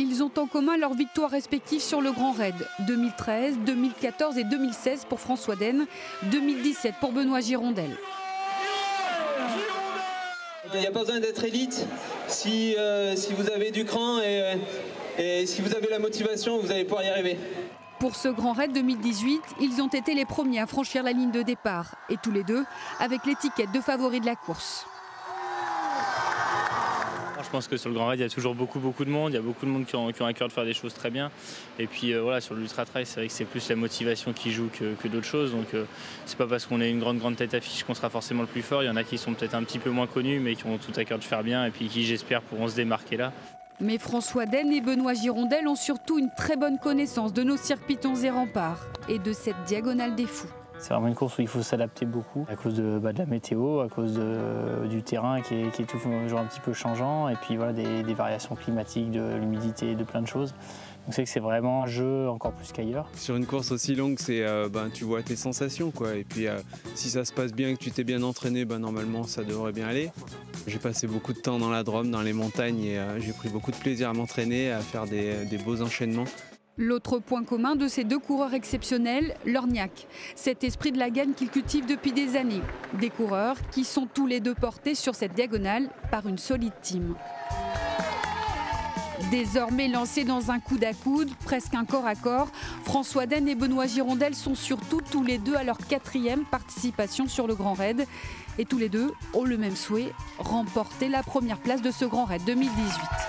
Ils ont en commun leurs victoires respectives sur le Grand Raid 2013, 2014 et 2016 pour François Den, 2017 pour Benoît Girondel. Il n'y a pas besoin d'être élite. Si, euh, si vous avez du cran et, et si vous avez la motivation, vous allez pouvoir y arriver. Pour ce Grand Raid 2018, ils ont été les premiers à franchir la ligne de départ, et tous les deux avec l'étiquette de favoris de la course. Je pense que sur le Grand Raid, il y a toujours beaucoup, beaucoup de monde. Il y a beaucoup de monde qui ont, qui ont à cœur de faire des choses très bien. Et puis euh, voilà, sur l'Ultra Trail, c'est vrai que c'est plus la motivation qui joue que, d'autres choses. Donc euh, c'est pas parce qu'on est une grande, grande tête affiche qu'on sera forcément le plus fort. Il y en a qui sont peut-être un petit peu moins connus, mais qui ont tout à cœur de faire bien et puis qui, j'espère, pourront se démarquer là. Mais François Den et Benoît Girondel ont surtout une très bonne connaissance de nos circuitons et remparts et de cette diagonale des fous. C'est vraiment une course où il faut s'adapter beaucoup à cause de, bah, la météo, à cause du terrain qui est, toujours un petit peu changeant et puis voilà, des, variations climatiques, de l'humidité, de plein de choses. Donc c'est que c'est vraiment un jeu encore plus qu'ailleurs. Sur une course aussi longue, c'est euh, ben, tu vois tes sensations quoi. Et puis euh, si ça se passe bien, que tu t'es bien entraîné, ben, normalement ça devrait bien aller. J'ai passé beaucoup de temps dans la Drôme, dans les montagnes et euh, j'ai pris beaucoup de plaisir à m'entraîner, à faire des beaux enchaînements. L'autre point commun de ces deux coureurs exceptionnels, l'orniac, cet esprit de la gagne qu'ils cultivent depuis des années. Des coureurs qui sont tous les deux portés sur cette diagonale par une solide team. Désormais lancés dans un coude à coude, presque un corps à corps, François Den et Benoît Girondel sont surtout tous les deux à leur quatrième participation sur le Grand Raid. Et tous les deux ont le même souhait, remporter la première place de ce Grand Raid 2018.